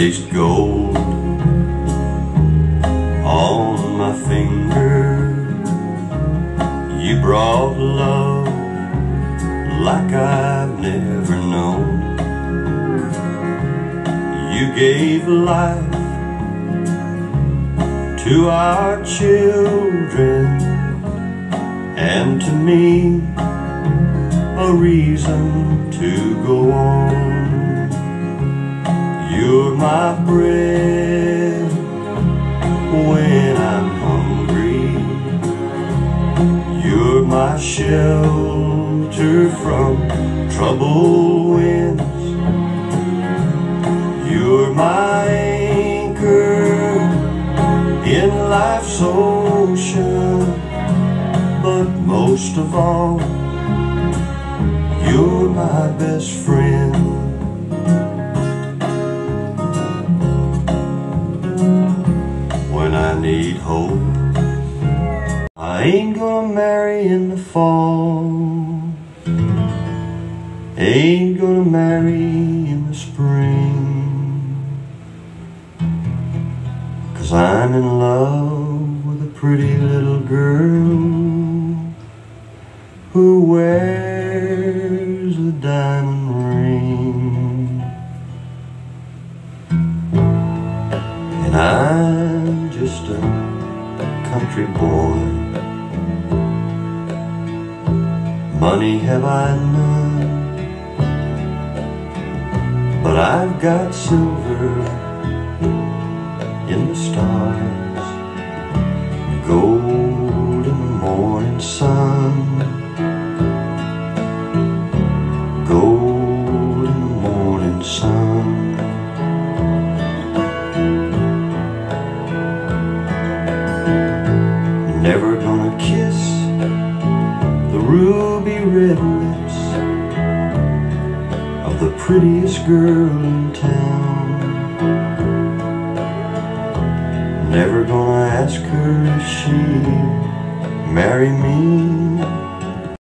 placed gold on my finger. You brought love like I've never known. You gave life to our children and to me a reason to go on. My bread when I'm hungry. You're my shelter from troubled winds. You're my anchor in life's ocean. But most of all, need hope, I ain't gonna marry in the fall. Ain't gonna marry in the spring. Cause I'm in love with a pretty little girl who wears a diamond ring. And I'm just a country boy. Money have I none, but I've got silver Never gonna kiss the ruby red lips of the prettiest girl in town. Never gonna ask her if she'd marry me